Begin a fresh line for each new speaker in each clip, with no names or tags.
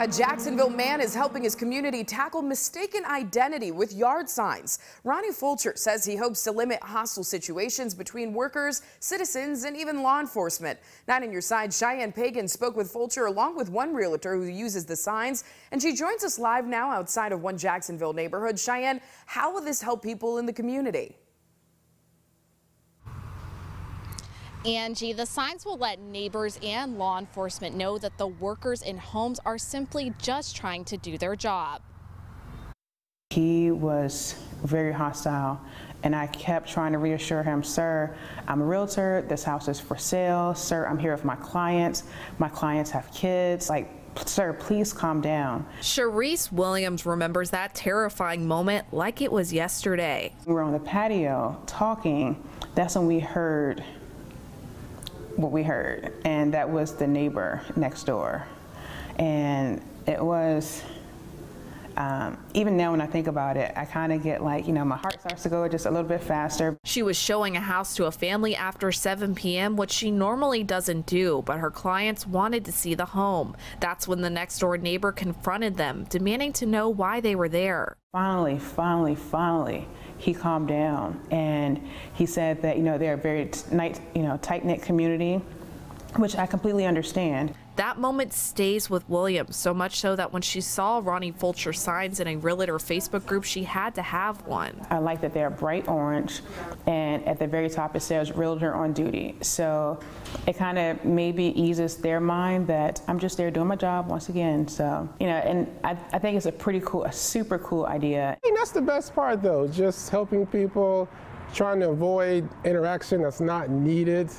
A Jacksonville man is helping his community tackle mistaken identity with yard signs. Ronnie Fulcher says he hopes to limit hostile situations between workers, citizens, and even law enforcement. Nine on your side, Cheyenne Pagan spoke with Fulcher along with one realtor who uses the signs, and she joins us live now outside of one Jacksonville neighborhood. Cheyenne, how will this help people in the community?
Angie, the signs will let neighbors and law enforcement know that the workers in homes are simply just trying to do their job.
He was very hostile, and I kept trying to reassure him, Sir, I'm a realtor. This house is for sale. Sir, I'm here with my clients. My clients have kids. Like, Sir, please calm down.
Sharice Williams remembers that terrifying moment like it was yesterday.
We were on the patio talking. That's when we heard what we heard, and that was the neighbor next door. And it was, um, even now when I think about it, I kind of get like, you know, my heart starts to go just a little bit faster.
She was showing a house to a family after 7 p.m., which she normally doesn't do, but her clients wanted to see the home. That's when the next door neighbor confronted them, demanding to know why they were there.
Finally, finally, finally, he calmed down and he said that, you know, they're a very tight, you know, tight-knit community, which I completely understand.
That moment stays with Williams, so much so that when she saw Ronnie Fulcher signs in a realtor Facebook group, she had to have one.
I like that they're bright orange, and at the very top it says realtor on duty. So it kind of maybe eases their mind that I'm just there doing my job once again. So, you know, and I, I think it's a pretty cool, a super cool idea.
I mean, that's the best part though, just helping people, trying to avoid interaction that's not needed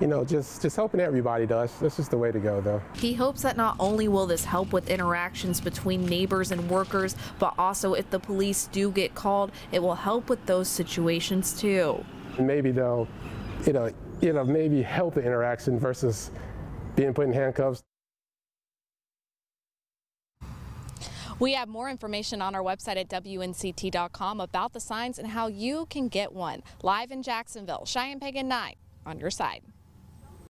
you know, just, just helping everybody does. That's just the way to go, though.
He hopes that not only will this help with interactions between neighbors and workers, but also if the police do get called, it will help with those situations too.
Maybe they'll, you know, you know, maybe help the interaction versus being put in handcuffs.
We have more information on our website at WNCT.com about the signs and how you can get one. Live in Jacksonville, Cheyenne Pagan 9 on your side.